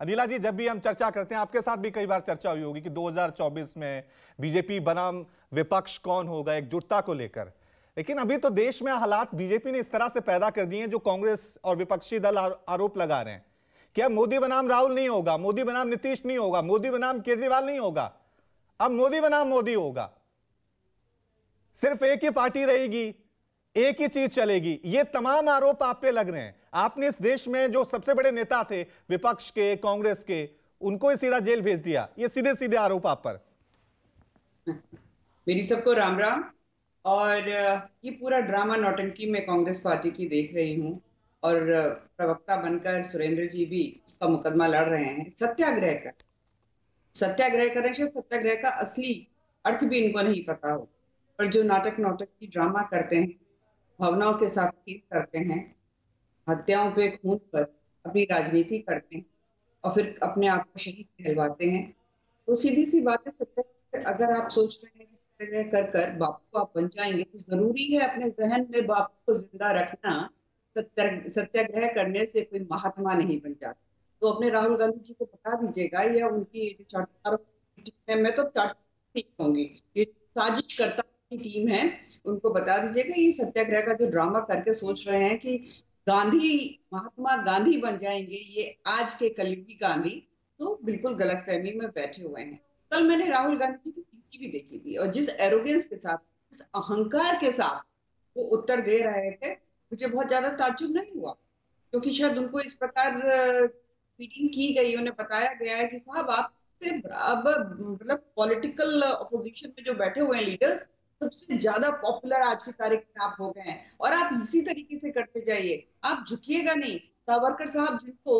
अनिला जी, जब भी हम चर्चा करते हैं, आपके साथ भी कई बार चर्चा हुई होगी कि 2024 में बीजेपी बनाम विपक्ष कौन होगा एकजुटता को लेकर। लेकिन अभी तो देश में हालात बीजेपी ने इस तरह से पैदा कर दिए हैं, जो कांग्रेस और विपक्षी दल आरोप लगा रहे हैं। कि अब मोदी बनाम राहुल नहीं होगा? मोदी बनाम नीतीश नहीं होगा? मोदी बनाम केजरीवाल नहीं होगा? अब मोदी बनाम मोदी होगा। सिर्फ़ एक ही पार्टी रहेगी, एक ही चीज़ चलेगी। ये तमाम आरोप आप पे लग रहे हैं। आपने इस देश में जो सबसे बड़े नेता थे, विपक्ष के, कांग्रेस के, उनको ही सीधा जेल भेज दिया। ये सीधे सीधे आरोप आप पर। मेरी सबको राम राम और ये पूरा ड्रामा नौटंकी मैं कांग्रेस पार्टी की देख रही हूँ। और प्रवक्ता बनकर सुरेंद्र जी भी उसका मुकदमा लड़ रहे हैं। सत्याग्रह का। सत्याग्रह कर करें सत्याग्रह का असली अर्थ भी इनको नहीं पता हो। पर जो नाटक नौटक की ड्रामा करते हैं, भावनाओं के साथ खेल करते हैं हत्याओं पे खून पर अपनी राजनीति करते हैं और फिर अपने आप को शहीद कहलवाते हैं। तो सीधी सी बात है सत्याग्रह अगर आप सोच रहे हैं सत्याग्रह कर कर, बापू को आप बन जाएँगे तो ज़रूरी है अपने जहन में बापू को ज़िंदा रखना सत्याग्रह करने से कोई महात्मा नहीं बन जाता। तो अपने राहुल गांधी जी को बता दीजिएगा, या उनकी टीम में तो ठीक होंगी, ये साजिश करता टीम है, उनको बता दीजिएगा, ये सत्याग्रह का जो ड्रामा करके सोच रहे हैं कि गांधी, महात्मा गांधी बन जाएँगे, ये आज के कलयुगी गांधी तो बिल्कुल गलत फहमी में बैठे हुए हैं। कल मैंने राहुल गांधी जी की पीसी भी देखी थी, और जिस एरोगेंस के साथ, जिस अहंकार के साथ वो उत्तर दे रहे थे, मुझे बहुत ज़्यादा ताजुब नहीं हुआ, क्योंकि शायद उनको इस प्रकार मीटिंग की गई, उन्हें बताया गया है कि साहब आप बराबर मतलब पॉलिटिकल अपोजिशन में जो बैठे हुए हैं लीडर्स सबसे ज़्यादा पॉपुलर आज की तारीख में आप हो गए हैं। और आप इसी तरीके से करते जाइए। आप झुकिएगा नहीं। सावरकर साहब जिनको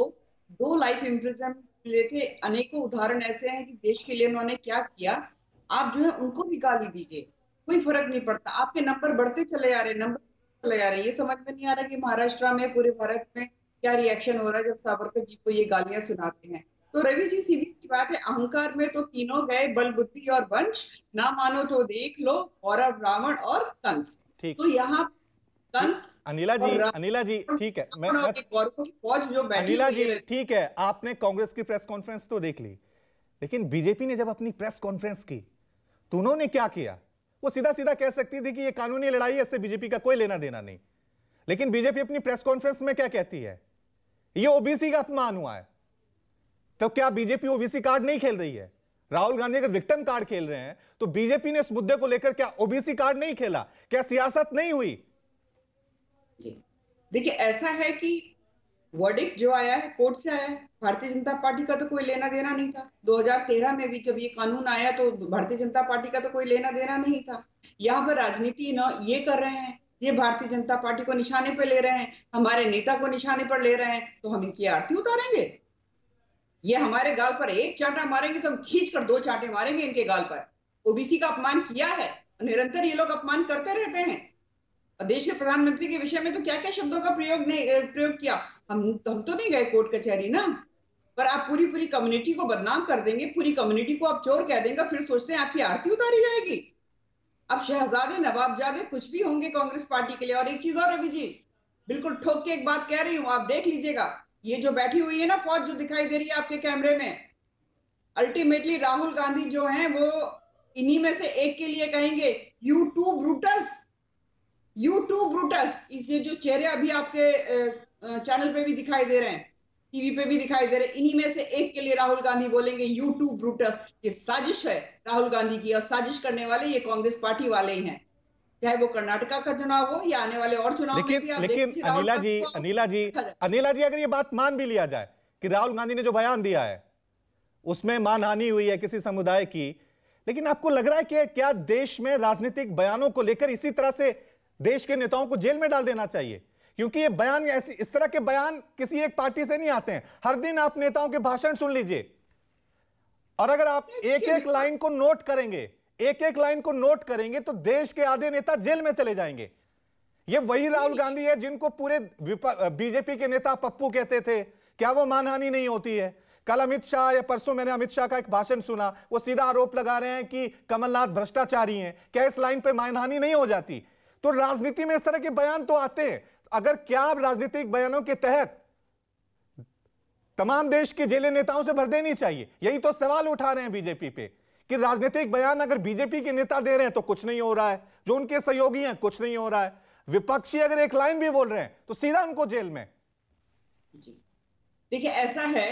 दो लाइफ इम्प्रिजन मिले थे, अनेकों उदाहरण ऐसे हैं कि देश के लिए उन्होंने क्या किया, आप जो है उनको भी गाली दीजिए। कोई फ़र्क नहीं पड़ता। आपके नंबर बढ़ते चले जा रहे नंबर चले जा रहे ये समझ में नहीं आ रहा कि महाराष्ट्र में, पूरे भारत में क्या रिएक्शन हो रहा है जब सावरकर जी को ये गालियाँ सुनाते हैं। तो रवि जी सीधी सी बात है अहंकार में तो तीनों गए बल बुद्धि और वंश ना मानो तो देख लो और रावण और कंस। तो यहाँ कंस अनिला जी अनिला जी ठीक है मैं, जो अनिला जी ठीक है आपने कांग्रेस की प्रेस कॉन्फ्रेंस तो देख ली लेकिन बीजेपी ने जब अपनी प्रेस कॉन्फ्रेंस की तो उन्होंने क्या किया? वो सीधा सीधा कह सकती थी कि ये कानूनी लड़ाई है इससे बीजेपी का कोई लेना देना नहीं। लेकिन बीजेपी अपनी प्रेस कॉन्फ्रेंस में क्या कहती है? ये ओबीसी का अपमान हुआ है। तो क्या बीजेपी ओबीसी कार्ड नहीं खेल रही है? राहुल गांधी अगर विक्टम कार्ड खेल रहे हैं तो बीजेपी ने इस मुद्दे को लेकर क्या ओबीसी कार्ड नहीं खेला? क्या सियासत नहीं हुई? देखिए, ऐसा है कि वर्डिक जो आया है कोर्ट से आया है, भारतीय जनता पार्टी का तो कोई लेना देना नहीं था। 2013 में भी जब ये कानून आया तो भारतीय जनता पार्टी का तो कोई लेना देना नहीं था। यहाँ पर राजनीति न ये कर रहे हैं, ये भारतीय जनता पार्टी को निशाने पर ले रहे हैं, हमारे नेता को निशाने पर ले रहे हैं तो हम इनकी आरती उतारेंगे। ये हमारे गाल पर एक चांटा मारेंगे तो हम खींच कर दो चांटे मारेंगे इनके गाल पर। ओबीसी का अपमान किया है, निरंतर ये लोग अपमान करते रहते हैं। देश के प्रधानमंत्री के विषय में तो क्या क्या शब्दों का प्रयोग नहीं प्रयोग किया? हम हम तो नहीं गए कोर्ट कचहरी ना। पर आप पूरी पूरी कम्युनिटी को बदनाम कर देंगे, पूरी कम्युनिटी को आप चोर कह देंगे, फिर सोचते हैं आपकी आरती उतारी जाएगी। अब शहजादे, नवाबजादे कुछ भी होंगे कांग्रेस पार्टी के लिए। और एक चीज़ और, रवि जी, बिल्कुल ठोक के एक बात कह रही हूँ, आप देख लीजिएगा। ये जो बैठी हुई है ना फौज जो दिखाई दे रही है आपके कैमरे में अल्टीमेटली राहुल गांधी जो है वो इन्हीं में से एक के लिए कहेंगे you too Brutus you too Brutus इस जो चेहरे अभी आपके चैनल पे भी दिखाई दे रहे हैं टीवी पे भी दिखाई दे रहे हैं, इन्हीं में से एक के लिए राहुल गांधी बोलेंगे यू टू ब्रूटस ये साजिश है राहुल गांधी की, और साजिश करने वाले ये कांग्रेस पार्टी वाले ही हैं। चाहे वो कर्नाटका का चुनाव हो या आने वाले और चुनाव लेकिन लेकिन अनिला जी अनिला जी अनिला जी अगर ये बात मान भी लिया जाए कि राहुल गांधी ने जो बयान दिया है उसमें मानहानि हुई है किसी समुदाय की लेकिन आपको लग रहा है कि क्या देश में राजनीतिक बयानों को लेकर इसी तरह से देश के नेताओं को जेल में डाल देना चाहिए? क्योंकि ये बयान ऐसी इस तरह के बयान किसी एक पार्टी से नहीं आते हैं। हर दिन आप नेताओं के भाषण सुन लीजिए। और अगर आप एक एक लाइन को नोट करेंगे एक एक लाइन को नोट करेंगे तो देश के आधे नेता जेल में चले जाएँगे। ये वही राहुल गांधी है जिनको पूरे बीजेपी के नेता पप्पू कहते थे। क्या वो मानहानि नहीं होती है? कल अमित शाह या परसों मैंने अमित शाह का एक भाषण सुना। वो सीधा आरोप लगा रहे हैं कि कमलनाथ भ्रष्टाचारी हैं। क्या इस लाइन पे मानहानि नहीं हो जाती? तो राजनीति में इस तरह के बयान तो आते हैं। अगर क्या आप राजनीतिक बयानों के तहत तमाम देश के जेले नेताओं से भर देनी चाहिए? यही तो सवाल उठा रहे हैं बीजेपी पे। कि राजनीतिक बयान अगर बीजेपी के नेता दे रहे हैं तो कुछ नहीं हो रहा है। जो उनके सहयोगी हैं, कुछ नहीं हो रहा है। विपक्षी अगर एक लाइन भी बोल रहे हैं तो सीधा उनको जेल में। देखिए, ऐसा है,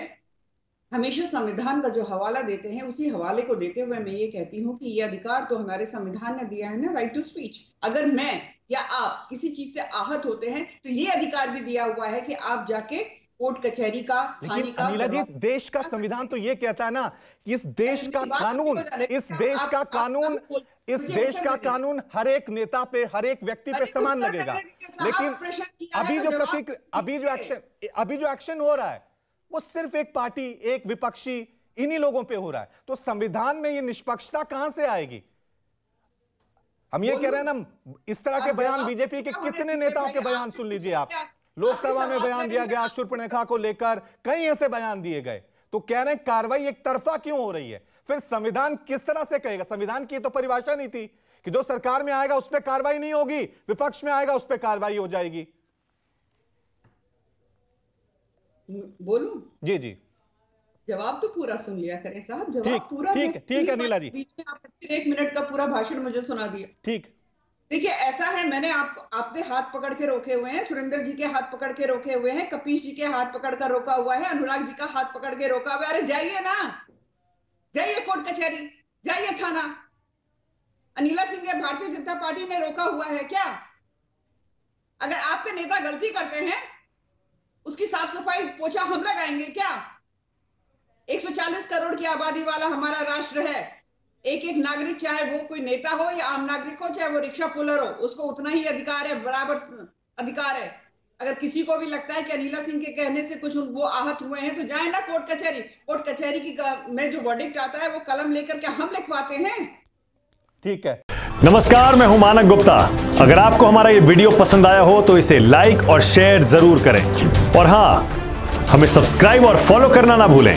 हमेशा संविधान का जो हवाला देते हैं, उसी हवाले को देते हुए मैं ये कहती हूँ कि ये अधिकार तो हमारे संविधान ने दिया है ना राइट टू स्पीच अगर मैं या आप किसी चीज़ से आहत होते हैं तो ये अधिकार भी दिया हुआ है कि आप जाके कोर्ट कचहरी का लेकिन अनिला जी देश का संविधान तो ये कहता है ना कि इस देश का कानून इस देश का कानून इस देश का कानून हर एक नेता पे हर एक व्यक्ति पे समान लगेगा। लेकिन अभी जो प्रतीक अभी जो एक्शन अभी जो एक्शन हो रहा है वो सिर्फ़ एक पार्टी एक विपक्षी इन्हीं लोगों पे हो रहा है। तो संविधान में ये निष्पक्षता कहाँ से आएगी? हम ये कह रहे हैं ना इस तरह के बयान बीजेपी के कितने नेताओं के बयान सुन लीजिए आप? लोकसभा में बयान दिया गया शूर्पणखा को लेकर कई ऐसे बयान दिए गए। तो कह रहे हैं कार्रवाई एक तरफा क्यों हो रही है? फिर संविधान किस तरह से कहेगा? संविधान की तो परिभाषा नहीं थी कि जो सरकार में आएगा उस पर कार्रवाई नहीं होगी विपक्ष में आएगा उस पर कार्रवाई हो जाएगी। बोलू? जी जी। जवाब तो पूरा सुन लिया करें साहब जवाब पूरा ठीक ठीक है नीला जी। एक मिनट का पूरा भाषण मुझे सुना दिया। ठीक। देखिए, ऐसा है, मैंने आपको आपके हाथ पकड़ के रोके हुए हैं, सुरेंद्र जी के हाथ पकड़ के रोके हुए हैं, कपीश जी के हाथ पकड़ कर रोका हुआ है, अनुराग जी का हाथ पकड़ के रोका हुआ है। अरे, जाइए ना, जाइए कोर्ट कचहरी, जाइए थाना। अनिला सिंह भारतीय जनता पार्टी ने रोका हुआ है क्या? अगर आपके नेता गलती करते हैं, उसकी साफ़ सफ़ाई पोछा हम लगाएँगे क्या? 140 करोड़ की आबादी वाला हमारा राष्ट्र है। एक एक नागरिक, चाहे वो कोई नेता हो या आम नागरिक हो, चाहे वो रिक्शा पुलर हो, उसको उतना ही अधिकार है, बराबर अधिकार है। अगर किसी को भी लगता है कि अनिला सिंह के कहने से कुछ वो आहत हुए हैं तो जाए ना कोर्ट कचहरी। कोर्ट कचहरी की में जो वर्डिक्ट आता है, वो कलम लेकर के हम लिखवाते हैं। ठीक है। नमस्कार, मैं हूँ मानक गुप्ता। अगर आपको हमारा ये वीडियो पसंद आया हो तो इसे लाइक और शेयर ज़रूर करें। और हाँ हमें सब्सक्राइब और फॉलो करना ना भूलें।